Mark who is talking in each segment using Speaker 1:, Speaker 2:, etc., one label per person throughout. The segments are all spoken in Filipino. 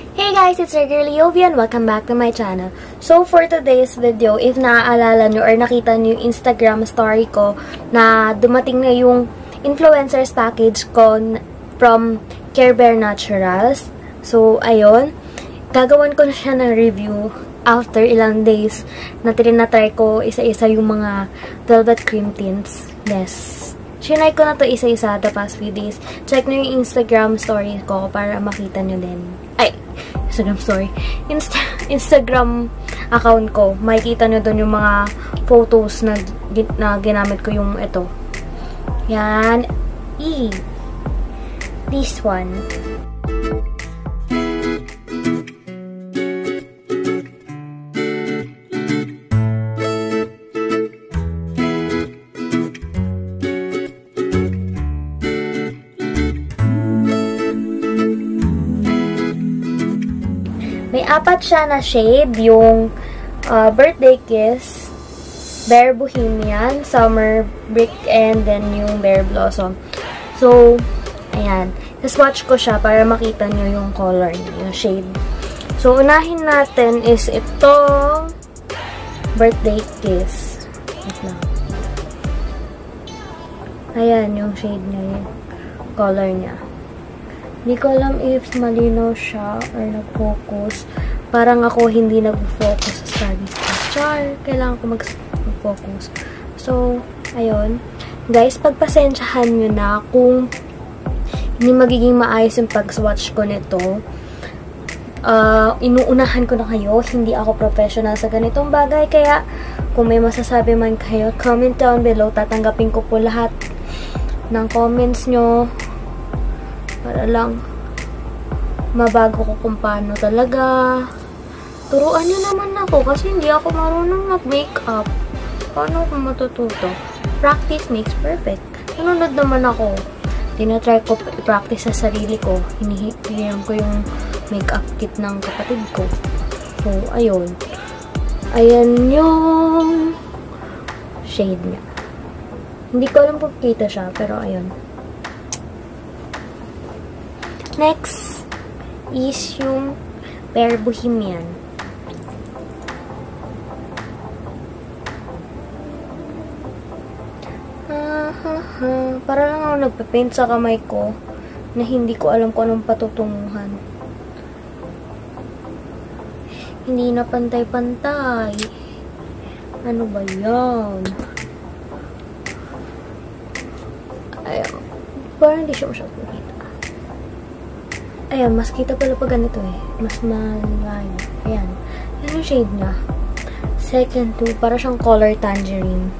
Speaker 1: Hey guys, it's your girl Yovi and welcome back to my channel. So for today's video, if naaalala nyo or nakita nyo yung Instagram story ko na dumating na yung influencers package ko from Care Bear Naturals. So ayun, gagawan ko na siya ng review after ilang days na tinatry ko isa-isa yung mga velvet cream tints. Yes. Shinay ko na to isa-isa the past few days. Check nyo yung Instagram story ko para makita nyo din. Ay, Instagram story. Insta Instagram account ko. Makikita nyo doon yung mga photos na, na ginamit ko yung ito. Yan. E. This one. Apat siya na shade, yung uh, Birthday Kiss, Bear Bohemian, Summer Brick, and then yung Bear Blossom. So, ayan. swatch ko siya para makita nyo yung color yung shade. So, unahin natin is itong Birthday Kiss. Wait. Ayan, yung shade niya, yung color niya. Hindi ko alam if malinaw siya or nag-focus. Parang ako hindi nag-focus sa studies. Char, kailangan ko mag-focus. So, ayun. Guys, pagpasensyahan nyo na kung hindi magiging maayos yung pag-swatch ko nito. Uh, inuunahan ko na kayo. Hindi ako professional sa ganitong bagay. Kaya, kung may masasabi man kayo, comment down below. Tatanggapin ko po lahat ng comments nyo para lang mabago ko kung paano talaga. Turuan nyo naman ako kasi hindi ako marunong mag-makeup. Paano ako matututo? Practice makes perfect. Nanonood naman ako. Tinatry ko i-practice sa sarili ko. Hinihiram ko yung makeup kit ng kapatid ko. So, ayun. Ayan yung shade niya. Hindi ko alam kung kita siya, pero ayun. Next is yung Bear Bohemian. Para lang ako nagpe-paint sa kamay ko na hindi ko alam kung anong patutunguhan. Hindi na pantay-pantay. Ano ba yan? Ayaw. Parang hindi siya masyadong kita. Ayan, mas kita pala pag ganito eh. Mas malayo. Ayan. Yan yung shade niya. Second two, para siyang color tangerine.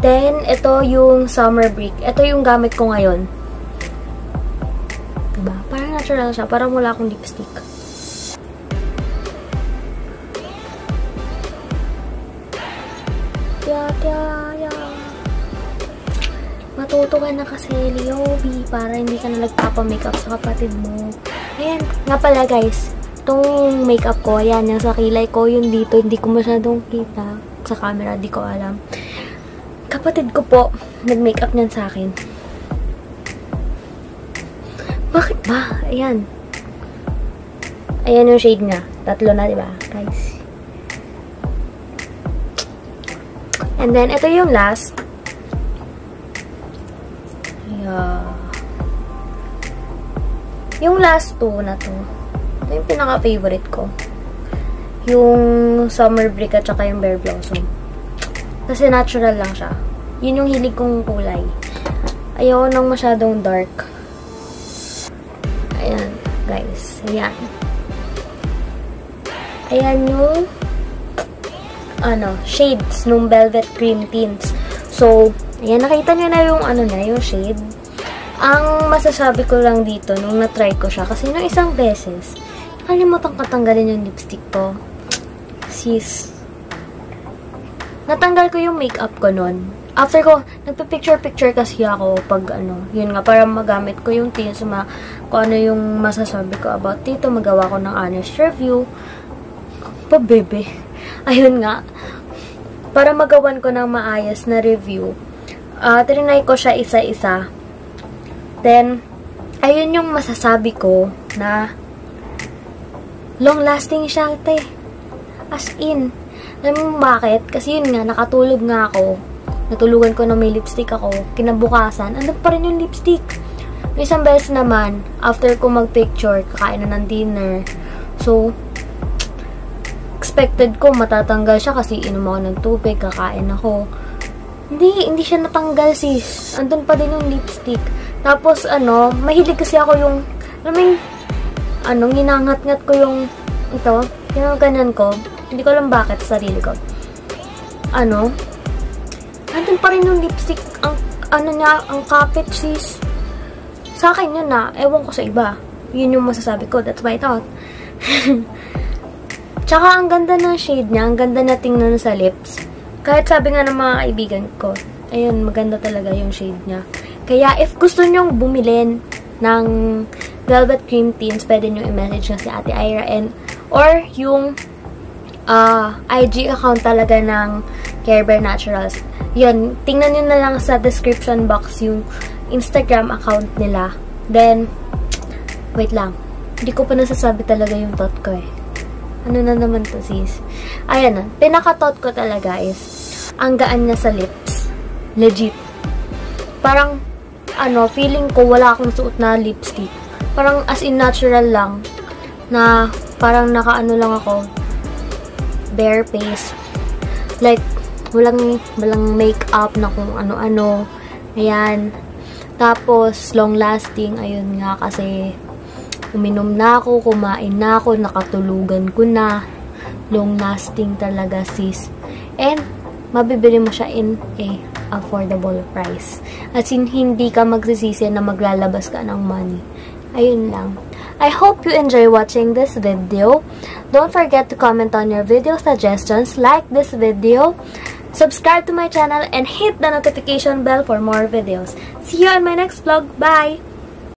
Speaker 1: Then, ito yung summer brick. Ito yung gamit ko ngayon. Diba? Parang natural siya. Parang wala akong lipstick. Yeah, yeah, yeah. Matuto ka na kasi, Leobi, para hindi ka na nagpapa-makeup sa kapatid mo. Ayan, nga pala guys, itong makeup ko, ayan, yung sa kilay ko, yun dito, hindi ko masyadong kita sa camera, di ko alam. Kapatid ko po, nag-makeup niyan sa akin. Bakit ba? Ayan. Ayan yung shade niya. Tatlo na, di ba, guys? And then, ito yung last. Yeah. Yung last two na to, ito yung pinaka-favorite ko. Yung Summer Brick at saka yung Bear Blossom. Kasi natural lang siya. Yun yung hilig kong kulay. Ayaw nang masyadong dark. Ayan, guys. Ayan. Ayan yung ano, shades nung Velvet Cream Tints. So, ayan, nakita nyo na yung ano na, yung shade. Ang masasabi ko lang dito, nung na-try ko siya, kasi nung isang beses, nakalimutan ko tanggalin yung lipstick ko. Sis. Natanggal ko yung makeup ko nun. After ko, nagpa-picture-picture kasi ako pag ano, yun nga, para magamit ko yung tints, ma, kung ano yung masasabi ko about dito, magawa ko ng honest review. Pa, bebe. Ayun nga. Para magawan ko ng maayos na review, uh, trinay ko siya isa-isa. Then, ayun yung masasabi ko na long lasting siya, te. As in. Alam mo bakit? Kasi yun nga, nakatulog nga ako. Natulugan ko na may lipstick ako. Kinabukasan, andun pa rin yung lipstick. Yung isang beses naman, after ko mag-picture, kakain na ng dinner. So, expected ko matatanggal siya kasi inom ako ng tubig, kakain ako. Hindi, hindi siya natanggal sis. Andun pa din yung lipstick. Tapos, ano, mahilig kasi ako yung, alam mo yung, ano, ginangat-ngat ko yung, ito, yung ganyan ko. Hindi ko alam bakit sa sarili ko. Ano, andun pa rin yung lipstick, ang, ano niya, ang kapit sis. Sa akin yun na, ewan ko sa iba. Yun yung masasabi ko, that's I thought. Tsaka ang ganda ng shade niya, ang ganda na tingnan sa lips. Kahit sabi nga ng mga kaibigan ko, ayun, maganda talaga yung shade niya. Kaya if gusto nyong bumili ng Velvet Cream Tints, pwede nyo i-message na si Ate Ira and or yung uh, IG account talaga ng Care Bear Naturals. Yun, tingnan nyo na lang sa description box yung Instagram account nila. Then, wait lang. Hindi ko pa nasasabi talaga yung thought ko eh. Ano na naman to sis? Ayan na. Pinaka-thought ko talaga is, ang gaan niya sa lips. Legit. Parang, ano, feeling ko wala akong suot na lipstick. Parang as in natural lang. Na, parang naka-ano lang ako. Bare face. Like, walang, walang makeup na kung ano-ano. Ayan. Tapos, long lasting. Ayun nga kasi, uminom na ako, kumain na ako, nakatulugan ko na. Long lasting talaga sis. And, mabibili mo siya in a affordable price. At in, hindi ka magsisisi na maglalabas ka ng money. Ayun lang. I hope you enjoy watching this video. Don't forget to comment on your video suggestions, like this video, subscribe to my channel, and hit the notification bell for more videos. See you on my next vlog. Bye!